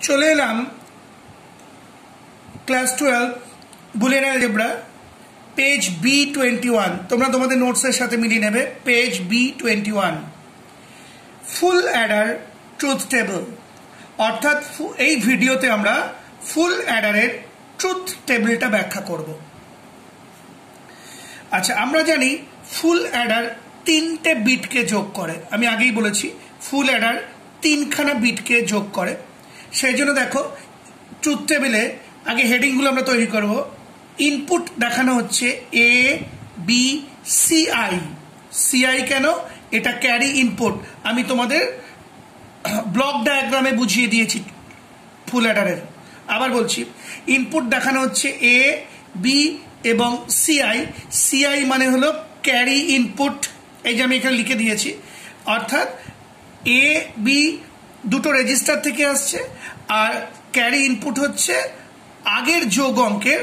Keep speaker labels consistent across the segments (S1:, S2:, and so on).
S1: চলে এলাম class twelve Boolean algebra page B twenty one তোমরা তোমাদের নোটসের সাথে মিলিয়ে নেবে page B twenty one full adder truth table অর্থাৎ এই ভিডিওতে আমরা ফুল অ্যাডারের ট্রুথ টেবিলটা ব্যাখ্যা করব। আচ্ছা আমরা জানি ফুল অ্যাডার তিনটে বিটকে যোগ করে। আমি আগেই বলেছি ফুল অ্যাডার তিনখানা বিটকে যোগ করে। সেই জন্য দেখো ট্রুথ টেবিলে আগে হেডিংগুলো আমরা তৈরি করব। ইনপুট দেখানো হচ্ছে এ বি সিআই সিআই কেন? এটা ক্যারি ইনপুট আমি তোমাদের ব্লক ডায়াগ্রামে বুঝিয়ে দিয়েছি ফুল অ্যাডারের আবার বলছি ইনপুট দেখানো হচ্ছে এ বি এবং সিআই সিআই মানে হলো ক্যারি ইনপুট এই যে আমি এখানে লিখে দিয়েছি। অর্থাৎ এ বি দুটো রেজিস্টার থেকে আসছে, আর ক্যারি ইনপুট হচ্ছে আগের যোগ অঙ্কের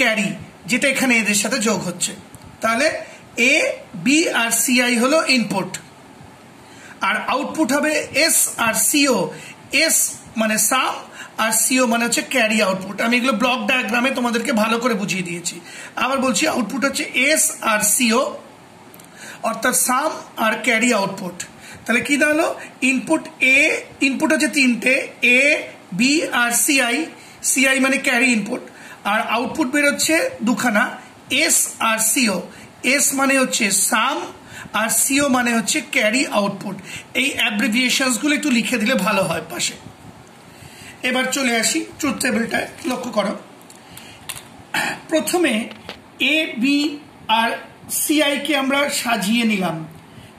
S1: ক্যারি যেটা এখানে এদের সাথে যোগ হচ্ছে। তাহলে এ বি আর সিআই হলো ইনপুট আর আউটপুট হবে এস আর সিও এস মানে সাম আর সিও মানে হচ্ছে ক্যারি আউটপুট আমি এগুলো ব্লক ডায়াগ্রামে তোমাদেরকে ভালো করে বুঝিয়ে দিয়েছি। আবার বলছি আউটপুট হচ্ছে এস আর সিও অর্থাৎ সাম আর ক্যারি আউটপুট তাহলে কি দাঁড়াল? ইনপুট এ ইনপুট হচ্ছে তিনটে এ বি আর সিআই সিআই মানে ক্যারি ইনপুট আর আউটপুট বেরোচ্ছে দুখানা এস আর সিও এস মানে হচ্ছে সাম আর সিও মানে হচ্ছে ক্যারি আউটপুট এই অ্যাব্রিভিয়েশনসগুলো একটু লিখে দিলে ভালো হয় পাশে। এবার চলে আসি ট্রুথ টেবিলটায় লক্ষ্য করো। প্রথমে এ বি আর সিআইকে আমরা সাজিয়ে নিলাম।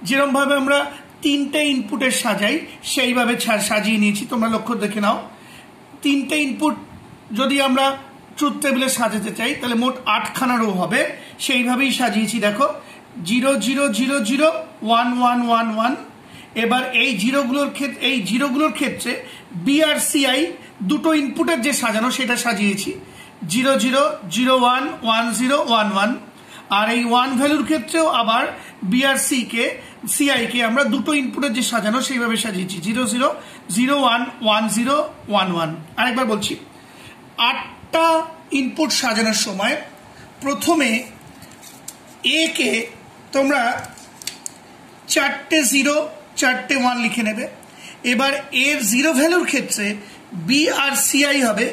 S1: যেরমভাবে আমরা তিনটে ইনপুটের সাজাই, সেইভাবে সাজিয়ে নিয়েছি। তোমরা লক্ষ্য দেখে নাও। তিনটে ইনপুট যদি আমরা ট্রুথ টেবিলে সাজাতে চাই, তাহলে মোট আটখানা রো হবে। সেইভাবেই সাজিয়েছি, দেখো। Zero zero zero zero one one one one এবার এই জিরোগুলোর ক্ষেত্রে এই জিরোগুলোর ক্ষেত্রে বিআরসিআই দুটো ইনপুটের যে সাজানো, সেটা সাজিয়েছি। Zero zero zero one one zero one one আর এই ওয়ান ভ্যালুর ক্ষেত্রেও আবার বিআরসি কে সিআই কে আমরা দুটো ইনপুটের যে সাজানো, সেইভাবে সাজিয়েছি। Zero zero zero one one zero one one আরেকবার বলছি, আটটা ইনপুট সাজানোর সময় প্রথমে এ কে তোমরা চারটে জিরো চারটে ওয়ান লিখে নেবে। এবার এর জিরো ভ্যালুর ক্ষেত্রে বি আর সিআই হবে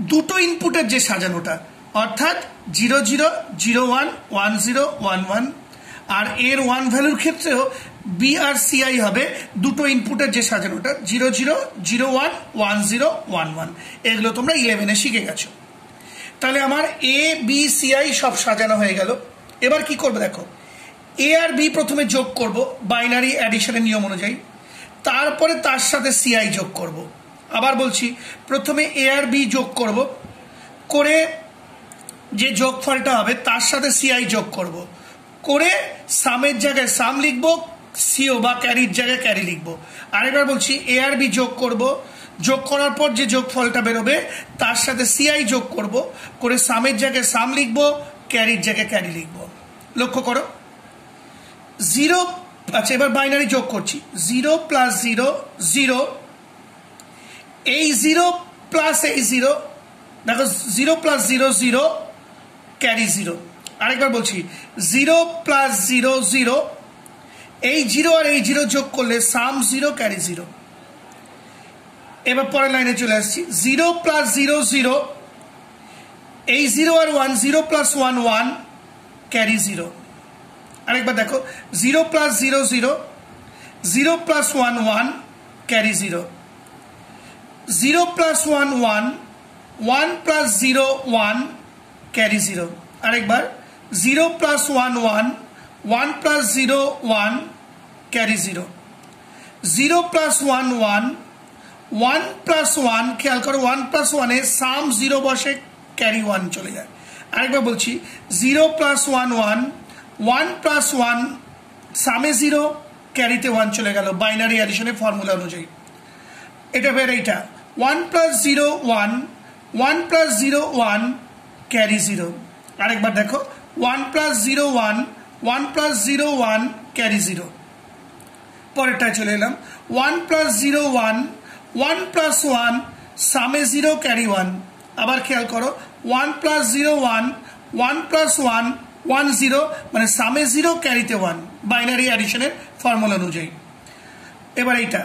S1: দুটো ইনপুটের যে সাজানোটা। অর্থাৎ zero zero zero one one zero one one. আর এর ওয়ান ভ্যালুর ক্ষেত্রেও বি আর সিআই হবে, দুটো ইনপুটের যে সাজানোটা, zero zero zero one one zero one one. এগুলো তোমরা ইলেভেনে শিখে গেছো। তাহলে আমার এ বি সিআই সব সাজানো হয়ে গেল। এবার কি করবে দেখো? এ আর বি প্রথমে যোগ করব বাইনারি অ্যাডিশনের নিয়ম অনুযায়ী। তারপরে তার সাথে সিআই যোগ করব। আবার বলছি, প্রথমে এ আর বি যোগ করব। করে যে যোগফলটা হবে, তার সাথে সিআই যোগ করব। করে সামের জায়গায় সাম লিখব সিও বা ক্যারির জায়গায় ক্যারি লিখব। আরেকবার বলছি এ আর বি যোগ করব। যোগ করার পর যে যোগফলটা বেরোবে, তার সাথে সিআই যোগ করব। করে সামের জায়গায় সাম লিখব, ক্যারির জায়গায় ক্যারি লিখব। লক্ষ্য করো। জিরো আচ্ছা এবার বাইনারি যোগ করছি। Zero plus zero zero. এই জিরো প্লাস এই জিরো, দেখো, zero plus zero zero. Carry zero আরেকবার বলছি জিরো প্লাস জিরো জিরো এই জিরো আর এই জিরো যোগ করলে সাম জিরো ক্যারি জিরো এবার পরের লাইনে চলে আসছি। জিরো প্লাস জিরো জিরো এই জিরো আর one zero plus one one carry zero আরেকবার দেখো zero plus zero zero zero plus one one carry zero zero plus one one one plus zero one carry zero আরেকবার zero plus one one one plus zero one carry zero zero plus one one one plus one খেয়াল করো one plus ওয়ানে sum zero বসে carry one চলে যায়। আরেকবার বলছি zero plus one one one plus one সামে zero ক্যারিতে one চলে গেল। বাইনারি অ্যাডিশনের ফর্মুলা অনুযায়ী। এটা বের এইটা। One plus zero one one plus zero one carry zero আরেকবার দেখো one plus zero one one plus zero one carry zero পরেরটায় চলে এলাম। One plus zero one one plus one সামে জিরো ক্যারি ওয়ান আবার খেয়াল করো one plus zero one one plus one one zero মানে সামে zero ক্যারিতে ওয়ান বাইনারি অ্যাডিশনের formula অনুযায়ী। এবার এইটা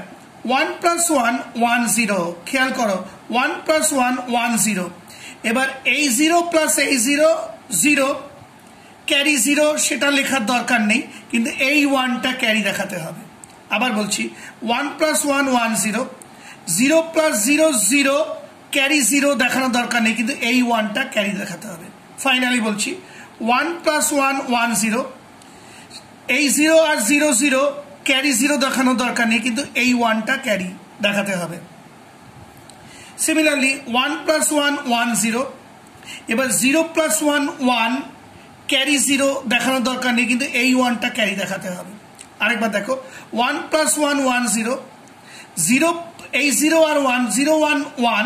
S1: one plus one one zero খেয়াল করো one plus one one zero এবার এই জিরো প্লাস এই জিরো জিরো ক্যারি জিরো সেটা লেখার দরকার নেই, কিন্তু এই ওয়ানটা ক্যারি দেখাতে হবে। আবার বলছি one plus one one zero zero plus zero zero carry zero দেখানোর দরকার নেই, কিন্তু এই ওয়ানটা ক্যারি দেখাতে হবে। ফাইনালি বলছি one plus one one zero এই জিরো আর জিরো জিরো ক্যারি জিরো দেখানোর দরকার নেই, কিন্তু এই ওয়ানটা ক্যারি দেখাতে হবে। Similarly one plus one one zero এবার zero plus one one carry zero দেখানোর দরকার নেই, কিন্তু এই ওয়ানটা ক্যারি দেখাতে হবে। আরেকবার দেখো one plus one one zero zero এই জিরো আর one zero one one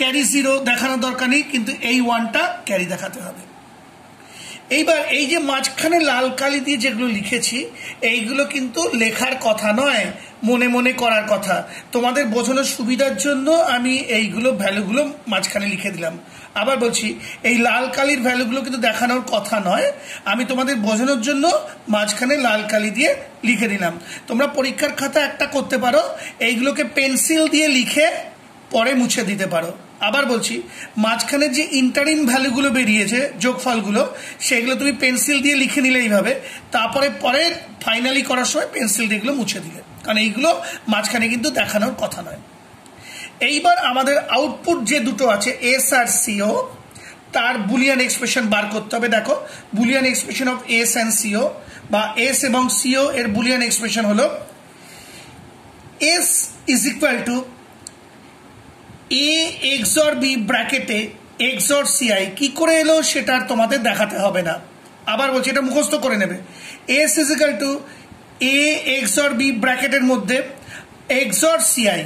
S1: carry zero দেখানোর দরকার নেই, কিন্তু এই ওয়ানটা ক্যারি দেখাতে হবে। এইবার এই যে মাঝখানে লাল কালি দিয়ে যেগুলো লিখেছি, এইগুলো কিন্তু লেখার কথা নয়, মনে মনে করার কথা। তোমাদের বোঝানোর সুবিধার জন্য আমি এইগুলো ভ্যালুগুলো মাঝখানে লিখে দিলাম। আবার বলছি, এই লাল কালির ভ্যালুগুলো কিন্তু দেখানোর কথা নয়, আমি তোমাদের বোঝানোর জন্য মাঝখানে লাল কালি দিয়ে লিখে দিলাম। তোমরা পরীক্ষার খাতা একটা করতে পারো, এইগুলোকে পেন্সিল দিয়ে লিখে পরে মুছে দিতে পারো। আবার বলছি, মাঝখানে যে ইন্টারিম ভ্যালুগুলো বেরিয়েছে যোগফলগুলো সেগুলো তুমি পেন্সিল দিয়ে লিখে নিলে এইভাবে, তারপরে পরে ফাইনালি করার সময় পেন্সিল দিয়ে এগুলো মুছে দিলে। কারণ এইগুলো মাঝখানে কিন্তু দেখানোর কথা নয়। এইবার আমাদের আউটপুট যে দুটো আছে এস আর সিও তার বুলিয়ান এক্সপ্রেশন বার করতে হবে। দেখো Boolean expression of S and C O বা এস এবং সিও এর বুলিয়ান এক্সপ্রেশন হলো S is equal to A XOR B ব্র্যাকেটে এক্সর সিআই কি করে এলো সেটা আর তোমাদের দেখাতে হবে না। আবার বলছি, এটা মুখস্থ করে নেবে। S is equal to A XOR B ব্র্যাকেটের মধ্যে এক্সর সিআই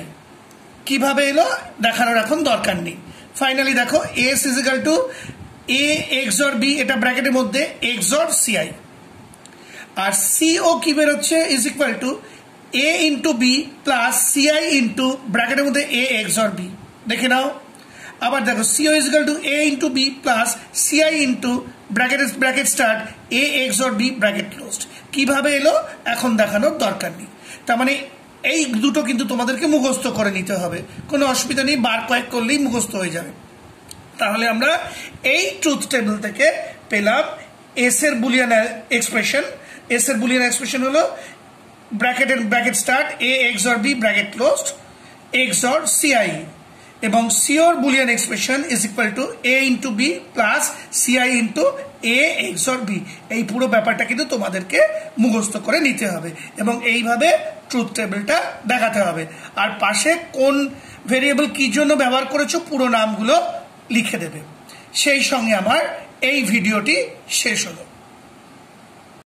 S1: কীভাবে এলো? দেখানোর এখন দরকার নেই। ফাইনালি দেখো S is equal to A XOR B এটা ব্র্যাকেটের মধ্যে এক্সর সিআই আর সিও কি বেরোচ্ছে? Is equal to A into B plus CI into ব্র্যাকেটের মধ্যে এ এক্সর বি দেখে নাও। আবার দেখো CO is equal to A into B plus CI into bracket bracket start A XOR B bracket closed কীভাবে এলো? এখন দেখানোর দরকার নেই। তার মানে এই দুটো কিন্তু তোমাদেরকে মুখস্থ করে নিতে হবে। কোনো অসুবিধা নেই, বার কয়েক করলেই মুখস্থ হয়ে যাবে। তাহলে আমরা এই ট্রুথ টেবিল থেকে পেলাম এস এর বুলিয়ান এক্সপ্রেশন এস এর বুলিয়ান এক্সপ্রেশন হলো ব্র্যাকেটের bracket start A XOR B bracket closed XOR CI এবং sure Boolean expression is equal to A into B plus CI into A XOR B এই পুরো ব্যাপারটা কিন্তু তোমাদেরকে মুখস্থ করে নিতে হবে এবং এইভাবে ট্রুথ টেবিলটা দেখাতে হবে। আর পাশে কোন ভেরিয়েবল কি জন্য ব্যবহার করেছ পুরো নামগুলো লিখে দেবে। সেই সঙ্গে আমার এই ভিডিওটি শেষ হলো।